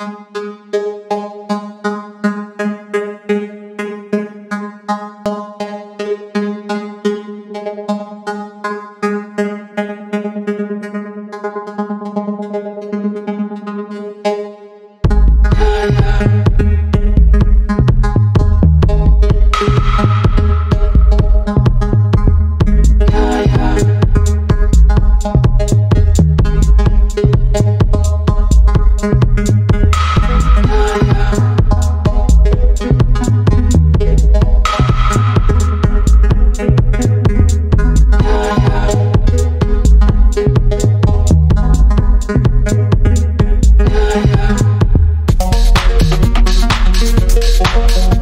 Yeah. house.